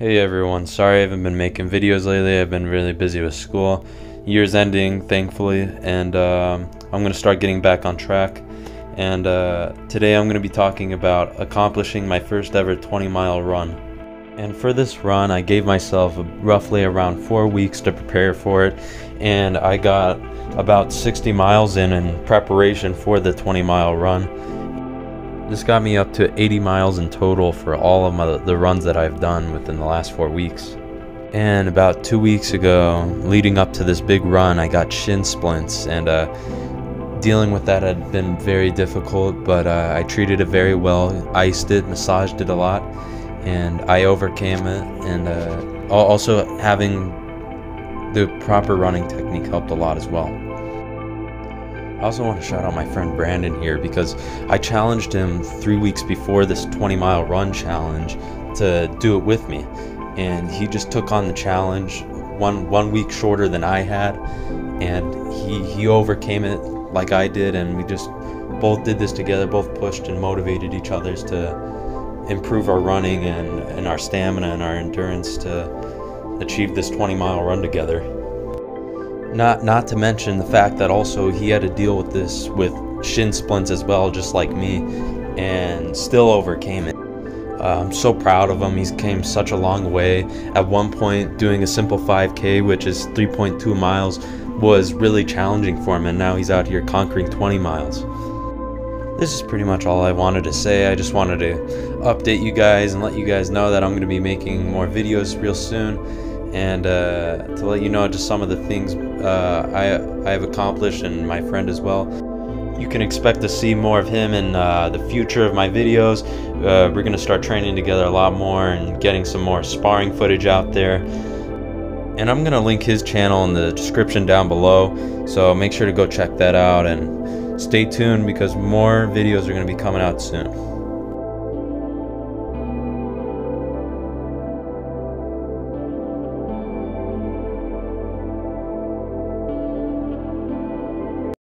Hey everyone, sorry I haven't been making videos lately. I've been really busy with school. Year's ending, thankfully, and um, I'm going to start getting back on track. And uh, today I'm going to be talking about accomplishing my first ever 20 mile run. And for this run, I gave myself roughly around four weeks to prepare for it, and I got about 60 miles in in preparation for the 20 mile run. This got me up to 80 miles in total for all of my, the runs that I've done within the last four weeks. And about two weeks ago, leading up to this big run, I got shin splints, and uh, dealing with that had been very difficult, but uh, I treated it very well, iced it, massaged it a lot, and I overcame it. And uh, also having the proper running technique helped a lot as well. I also want to shout out my friend Brandon here because I challenged him three weeks before this 20 mile run challenge to do it with me. And he just took on the challenge one one week shorter than I had and he he overcame it like I did and we just both did this together, both pushed and motivated each others to improve our running and, and our stamina and our endurance to achieve this 20 mile run together. Not not to mention the fact that also he had to deal with this with shin splints as well, just like me, and still overcame it. Uh, I'm so proud of him. He's came such a long way. At one point, doing a simple 5K, which is 3.2 miles, was really challenging for him, and now he's out here conquering 20 miles. This is pretty much all I wanted to say. I just wanted to update you guys and let you guys know that I'm going to be making more videos real soon and uh, to let you know just some of the things uh, I, I have accomplished and my friend as well. You can expect to see more of him in uh, the future of my videos. Uh, we're going to start training together a lot more and getting some more sparring footage out there. And I'm going to link his channel in the description down below, so make sure to go check that out and stay tuned because more videos are going to be coming out soon.